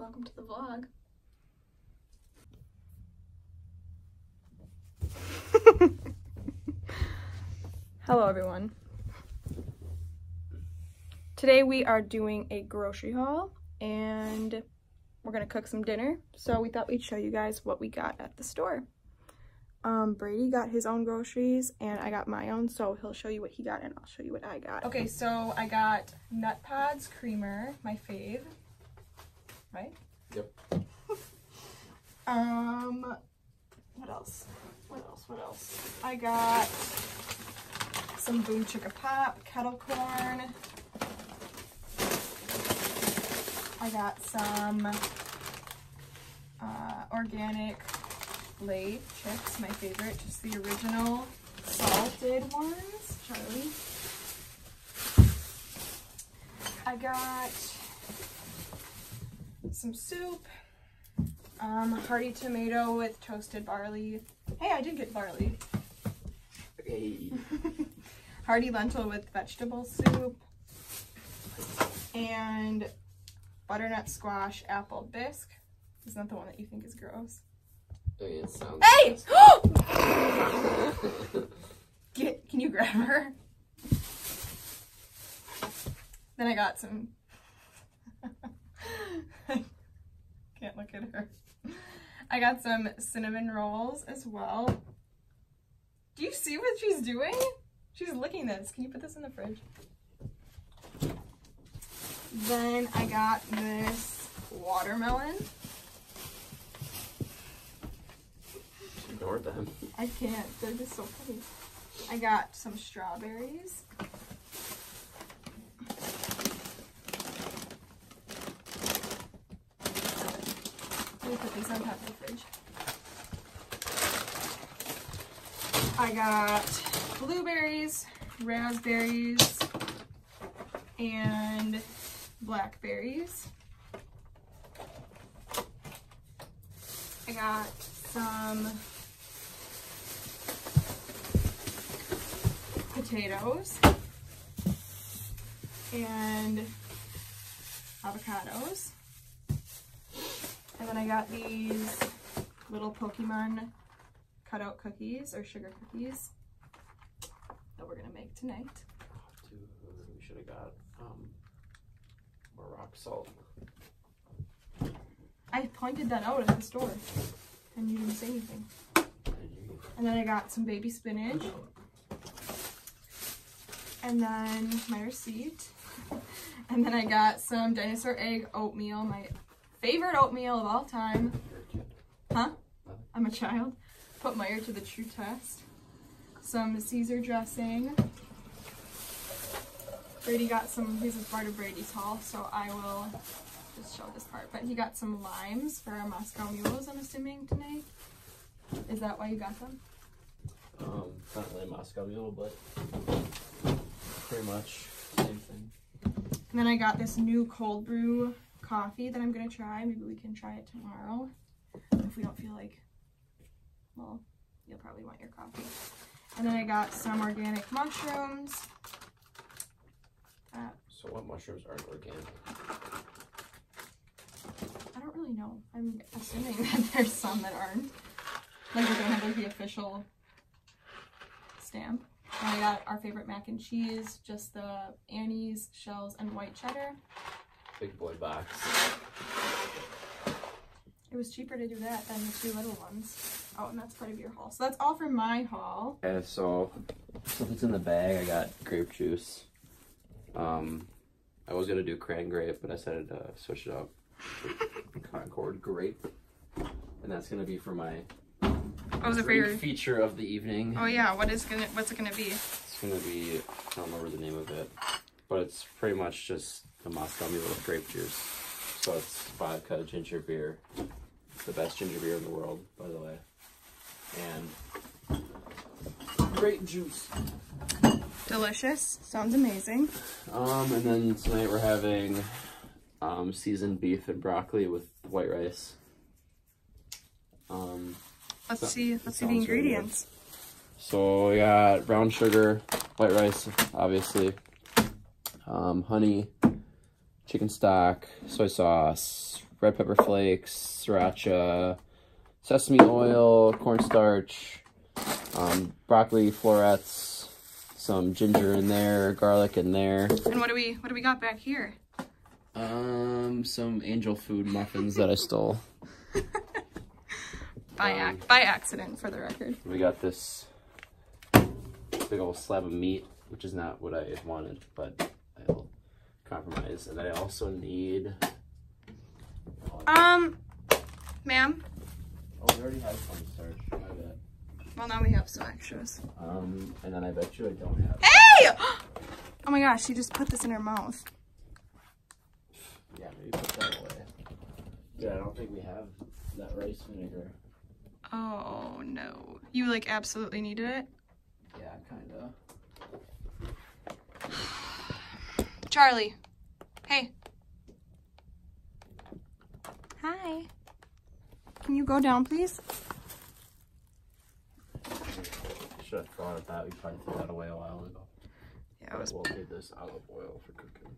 welcome to the vlog. Hello everyone. Today we are doing a grocery haul and we're gonna cook some dinner. So we thought we'd show you guys what we got at the store. Um, Brady got his own groceries and I got my own, so he'll show you what he got and I'll show you what I got. Okay, so I got Nutpods Creamer, my fave, right? Yep. um, what else? What else? What else? I got some Boom Chicka Pop, kettle corn. I got some uh, organic Lay chips, my favorite, just the original salted ones. Charlie. I got some soup, um, hearty tomato with toasted barley. Hey, I did get barley. Hey. hearty lentil with vegetable soup, and butternut squash apple bisque. Isn't that the one that you think is gross? Oh, yeah, it sounds Hey! Get, can you grab her? Then I got some. I can't look at her. I got some cinnamon rolls as well. Do you see what she's doing? She's licking this. Can you put this in the fridge? Then I got this watermelon. Ignore them. I can't. They're just so pretty. I got some strawberries. Me put these on top of the fridge. I got blueberries, raspberries, and blackberries. I got some potatoes and avocados. And then I got these little Pokemon cutout cookies or sugar cookies that we're gonna make tonight. Dude, we should have got um, more rock salt. I pointed that out at the store and you didn't say anything. And then I got some baby spinach. And then my receipt. And then I got some dinosaur egg oatmeal, my favorite oatmeal of all time. Huh? I'm a child. Put Meyer to the true test. Some Caesar dressing. Brady got some, this is part of Brady's haul, so I will just show this part. But he got some limes for our Moscow mules, I'm assuming, tonight. Is that why you got them? Um, not really Moscow Mule, but pretty much same thing. And then I got this new cold brew coffee that I'm gonna try. Maybe we can try it tomorrow. If we don't feel like, well, you'll probably want your coffee. And then I got some organic mushrooms. Uh, So what mushrooms aren't organic? I don't really know. I'm assuming that there's some that aren't. Like we don't have like the official stamp. And I got our favorite mac and cheese, just the Annie's, shells, and white cheddar. Big boy box. It was cheaper to do that than the two little ones. Oh, and that's part of your haul. So that's all for my haul. And so, since it's in the bag, I got grape juice. Um, I was gonna do cran grape, but I decided to switch it up. Concord grape, and that's gonna be for my What was your? feature of the evening. Oh yeah, what is gonna? What's it gonna be? It's gonna be I don't remember the name of it, but it's pretty much just Moscow Mule with grape juice. So it's vodka, ginger beer. It's the best ginger beer in the world, by the way. And grape juice. Delicious. Sounds amazing. Um, and then tonight we're having um, seasoned beef and broccoli with white rice. Um, Let's So- see. Let's see the sounds really good. ingredients. So we got brown sugar, white rice, obviously, um, honey, chicken stock, soy sauce, red pepper flakes, sriracha, sesame oil, cornstarch, um, broccoli florets, some ginger in there, garlic in there. And what do we what do we got back here? Um, some angel food muffins that I stole. By Um, ac by accident, for the record. We got this big old slab of meat, which is not what I wanted, but I'll compromise. And I also need. Um, ma'am. Oh, we already have cornstarch. My bad. Well, now we have some extras. Um, and then I bet you I don't have. Hey! Oh my gosh, she just put this in her mouth. Yeah, maybe put that away. Yeah, I don't think we have that rice vinegar. Oh no. You like absolutely needed it? Yeah, kinda. Charlie. Hey. Hi. Can you go down, please? Should have thought of that. We probably threw that away a while ago. Yeah, it was. We'll need this olive oil for cooking.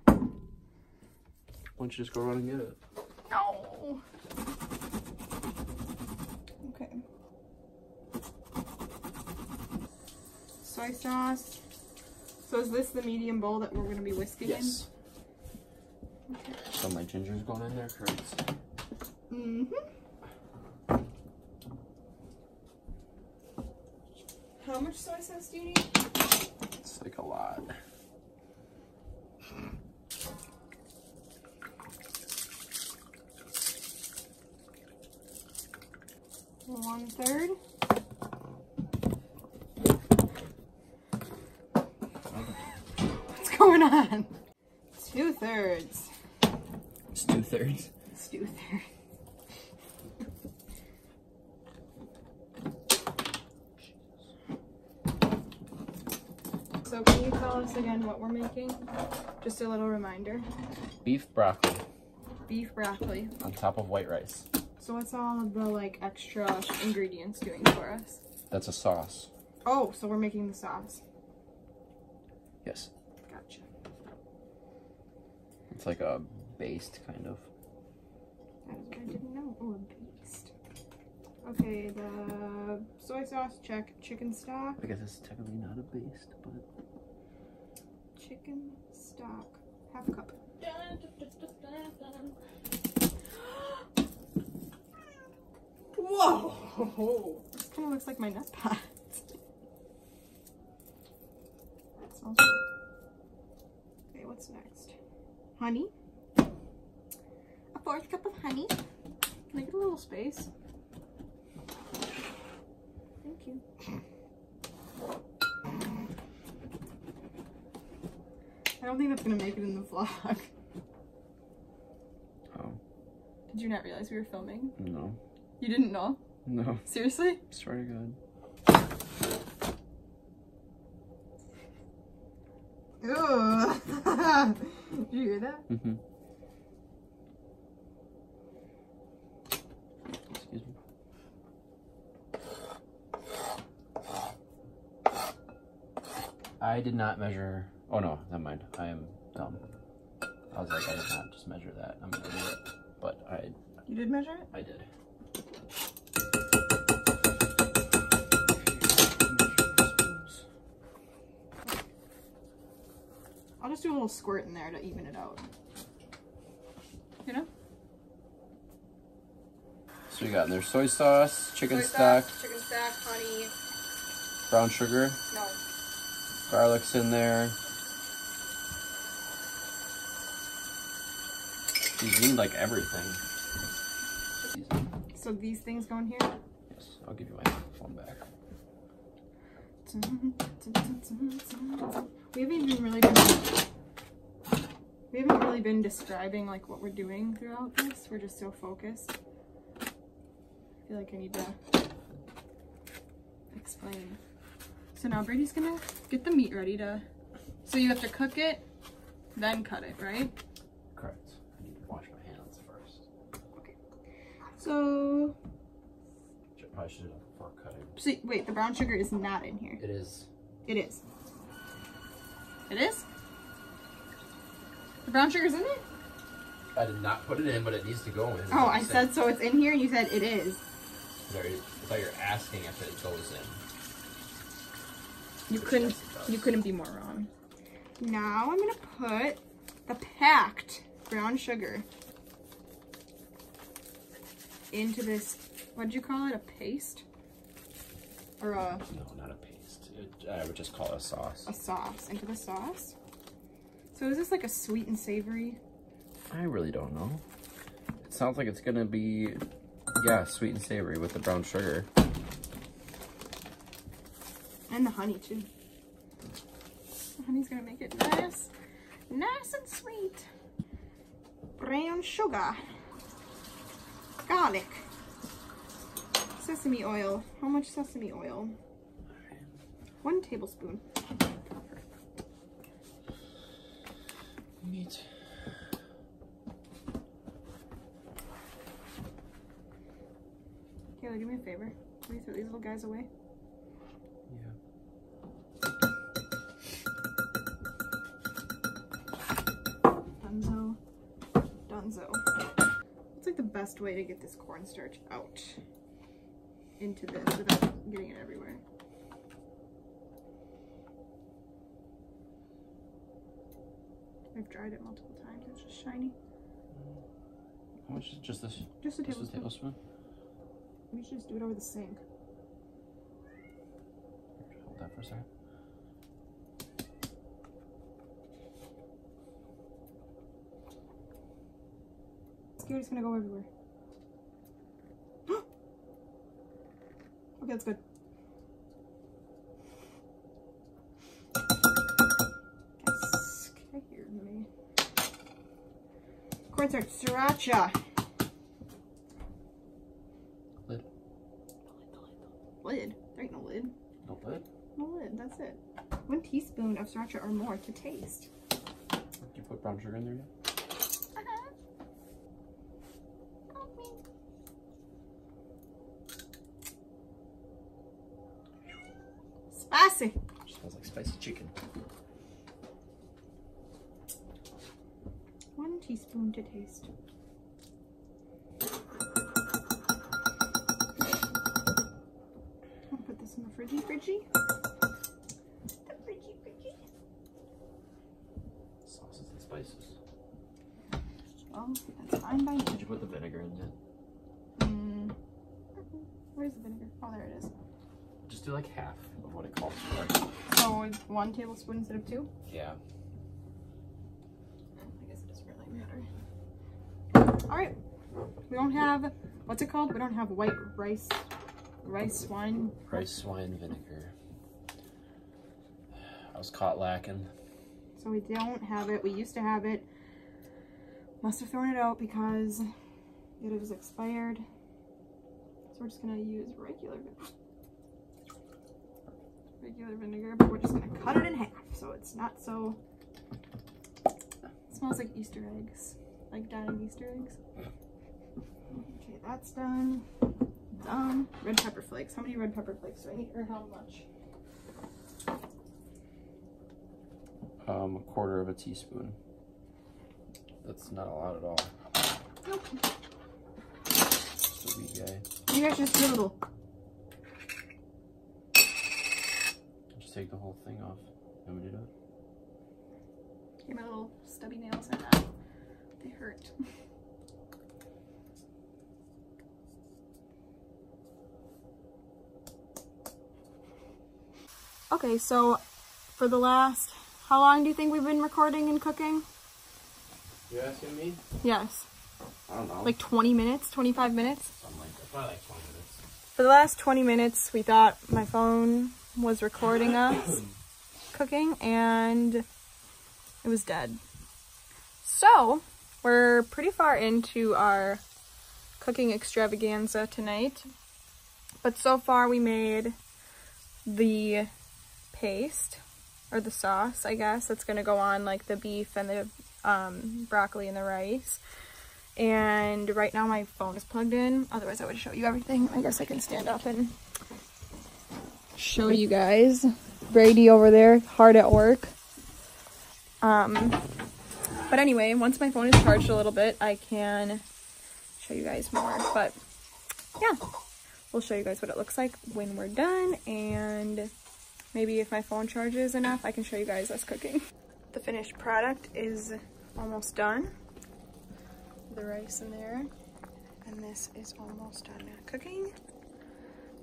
Why don't you just go run and get it? No. Okay. Soy sauce. So is this the medium bowl that we're gonna be whisking Yes. in? Okay. So my ginger's going in there, Curtis. Mm-hmm. How much soy sauce do you need? It's like a lot. One third. On? Two thirds. It's two thirds. It's two thirds. So can you tell us again what we're making? Just a little reminder. Beef broccoli Beef broccoli. on top of white rice. So what's all of the like extra ingredients doing for us? That's a sauce. Oh, so we're making the sauce. Yes. Gotcha. It's like a based kind of. That is what I didn't know. Oh, a beast. Okay, the soy sauce, check. Chicken stock. I guess it's technically not a based, but Chicken stock. Half a cup. Whoa! This kind of looks like my nut pot. That smells good. Okay, what's next? Honey. A fourth cup of honey. Can I get a little space? Thank you. I don't gonna make it in the vlog. oh Did you not realize we were filming? no, You didn't know? no. Seriously? Swear to God. Ugh. Did you hear that? Mm-hmm. Excuse me. I did not measure. Oh no, never mind. I am dumb. I was like, I did not just measure that. I'm gonna do it, but I, You did measure it? I did. I'll just do a little squirt in there to even it out. You know? So we got in there soy sauce, chicken Soy stock, sauce, chicken stock, honey. brown sugar, No. garlic's in there. You need like everything. So these things go in here? Yes, I'll give you my phone back. We haven't even really been we haven't really been describing like what we're doing throughout this. We're just so focused. I feel like I need to explain. So now Brady's gonna get the meat ready to so you have to cook it, then cut it, right? Correct. I need to wash my hands first. So I Probably should have done fork cutting. see wait, the brown sugar is not in here. It is. It is. It is? The brown sugar's in it? I did not put it in, but it needs to go in. Oh, I said so it's in here and you said it is. Sorry, I thought you were asking if it goes in. You Which couldn't yes, it does. you couldn't be more wrong. Now I'm gonna put the packed brown sugar into this what'd you call it? A paste? Or a, No, not a paste. It, I would just call it a sauce. a sauce. Into the sauce. So is this like a sweet and savory? I really don't know. It sounds like it's gonna be, yeah, sweet and savory with the brown sugar. And the honey too. The honey's gonna make it nice, nice and sweet. Brown sugar, garlic, sesame oil. How much sesame oil? One tablespoon. Meat. Kayla, do me a favor. Can you throw these little guys away? Best way to get this cornstarch out into this without getting it everywhere? I've dried it multiple times. It's just shiny. Mm. How much is just this? Just a Just a tablespoon. tablespoon? We should just do it over the sink. Hold that for a second. Scared it's gonna go everywhere. okay, that's good. Guys, scared me. Cornstarch sriracha. Lid. Lid. There ain't no lid. No lid? No lid. That's it. One teaspoon of sriracha or more to taste. Did you put brown sugar in there yet? Spicy. smells like spicy chicken. One teaspoon to taste. I'll put this in the fridgy fridgy. The fridgy fridgy. Sauces and spices. Well, that's fine by me. Did you put the vinegar in yet? Mm. Where's the vinegar? Oh, there it is. Just do like half of what it calls for. So it's one tablespoon instead of two? Yeah. I guess it doesn't really matter. All right. We don't have, what's it called? We don't have white rice, rice wine. Rice wine vinegar. I was caught lacking. So we don't have it. We used to have it. Must have thrown it out because it was expired. So we're just gonna use regular vin- regular vinegar, but we're just gonna cut it in half so it's not so. It smells like Easter eggs, like dying Easter eggs. Okay, that's done. Done. Red pepper flakes. How many red pepper flakes do I need, or how much? Um, a quarter of a teaspoon. That's not a lot at all. Nope. Just a wee guy. You guys just do a little. Just take the whole thing off. You want me to do it? Get my little stubby nails in that. Uh, they hurt. okay, so for the last, how long do you think we've been recording and cooking? You asking me? Yes, I don't know. like 20 minutes, 25 minutes. something like that. Probably like 20 minutes. For the last 20 minutes, we thought my phone was recording us cooking and it was dead. So, we're pretty far into our cooking extravaganza tonight. But so far we made the paste or the sauce, I guess, that's going to go on like the beef and the um, broccoli and the rice. And right now my phone is plugged in. Otherwise I would show you everything. I guess I can stand up and show you guys. Brady over there, hard at work. Um, But anyway, once my phone is charged a little bit, I can show you guys more. But yeah, we'll show you guys what it looks like when we're done. And maybe if my phone charges enough, I can show you guys us cooking. The finished product is almost done. The rice in there. And this is almost done cooking.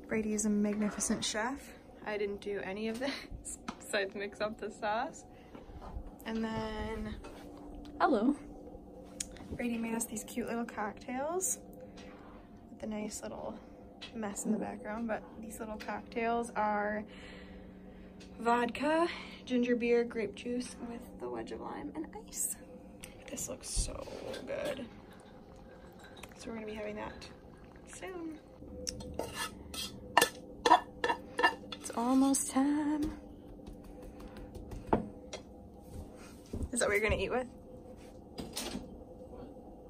Brady is a magnificent chef. I didn't do any of this besides mix up the sauce. And then, hello. Brady made us these cute little cocktails with the nice little mess in the background, but these little cocktails are vodka, ginger beer, grape juice with the wedge of lime and ice. This looks so good. So we're gonna be having that soon. It's almost time. Is that what you're gonna eat with?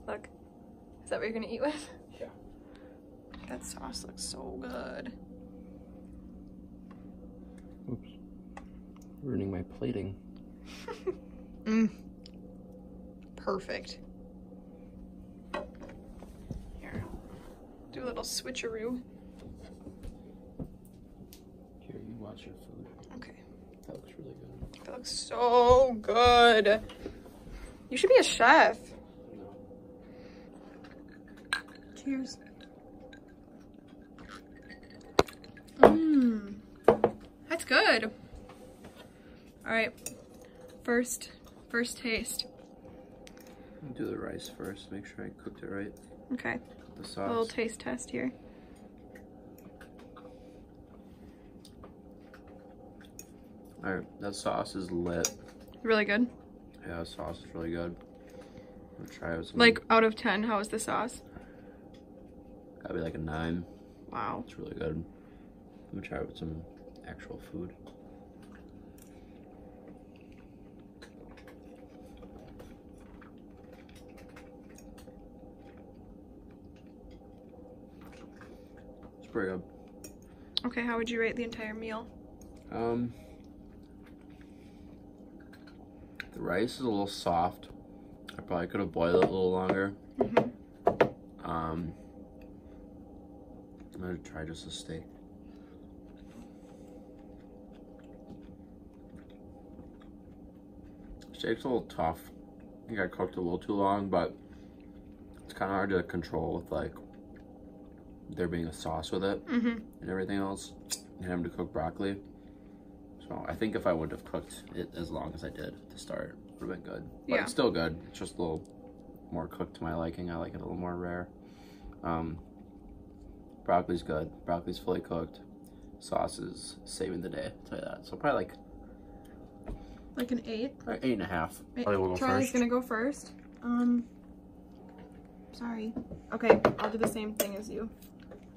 Look. Is that what you're gonna eat with? Yeah. That sauce looks so good. Oops. Ruining my plating. Mm. Perfect. Here. Do a little switcheroo. Here, you watch your food. Okay. That looks really good. That looks so good. You should be a chef. Cheers. Mmm. That's good. All right. First, first taste. Do the rice first. Make sure I cooked it right. Okay. The A little taste test here. All right, that sauce is lit. Really good. Yeah, sauce is really good. I'm gonna try it with some. Like out of 10, how is the sauce? Gotta be like a nine. Wow. It's really good. I'm gonna try it with some actual food. It's pretty good. Okay, how would you rate the entire meal? Um, the rice is a little soft. I probably could have boiled it a little longer. Mhm. Um, I'm gonna try just a steak. Steak's a little tough. I think I cooked a little too long, but it's kind of hard to control with like there being a sauce with it Mm-hmm. and everything else, and having to cook broccoli. So I think if I would have cooked it as long as I did to start, it would have been good. But Yeah. it's still good. It's just a little more cooked to my liking. I like it a little more rare. Um, broccoli's good. Broccoli's fully cooked. Sauce is saving the day. I'll tell you that. So probably like, Like an eight? probably eight and a half. Eight- Probably will go Charlie's first. gonna go first. Um, sorry. Okay, I'll do the same thing as you.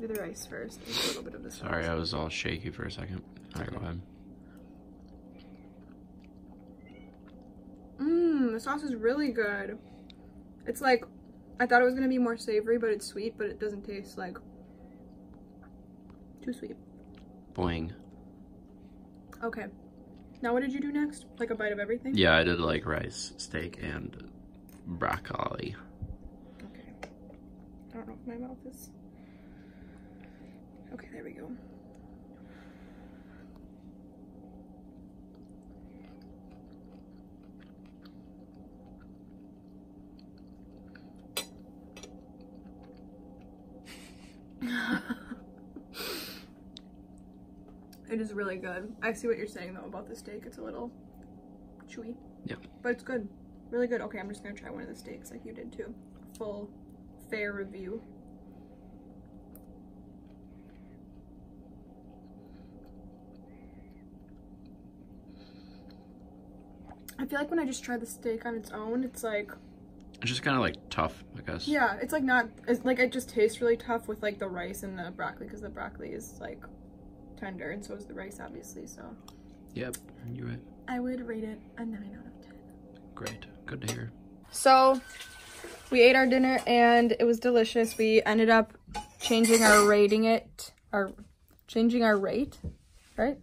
Do the rice first. Just a little bit of the sauce. Sorry, I was all shaky for a second. All right, go ahead. Mmm, the sauce is really good. It's like, I thought it was gonna be more savory, but it's sweet, but it doesn't taste like too sweet. Boing. Okay. Now what did you do next? Like a bite of everything? Yeah, I did like rice, steak, and broccoli. Okay. I don't know if my mouth is. Okay, there we go. It is really good. I see what you're saying though about the steak. It's a little chewy. Yeah. But it's good. Really good. Okay, I'm just gonna try one of the steaks like you did too. Full, fair review. I feel like when I just try the steak on its own, it's like, It's just kind of like tough, I guess. yeah, it's like not, it's like it just tastes really tough with like the rice and the broccoli because the broccoli is like tender and so is the rice obviously. So Yep, you're right. I would rate it a 9 out of 10. Great. Good to hear. So we ate our dinner and it was delicious. We ended up changing our rating it, our changing our rate, right?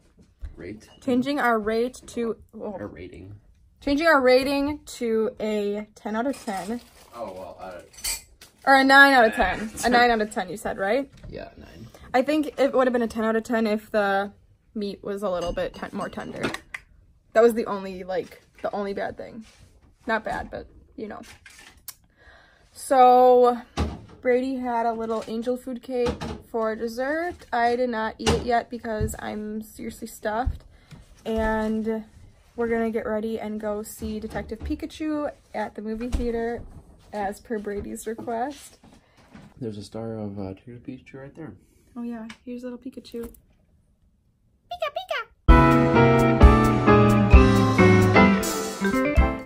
Rate. Changing our rate to, oh, Our rating. changing our rating to a 10 out of 10. Oh well, uh, Or a 9 out of 10. A 9 out of 10, you said, right? yeah, nine. I think it would have been a 10 out of 10 if the meat was a little bit ten- more tender. That was the only, like, the only bad thing. Not bad, but, you know. So, Brady had a little angel food cake for dessert. I did not eat it yet because I'm seriously stuffed. And we're gonna get ready and go see Detective Pikachu at the movie theater as per Brady's request. There's a star of uh, Tiger Pikachu right there. Oh yeah, here's little Pikachu. Pika Pika!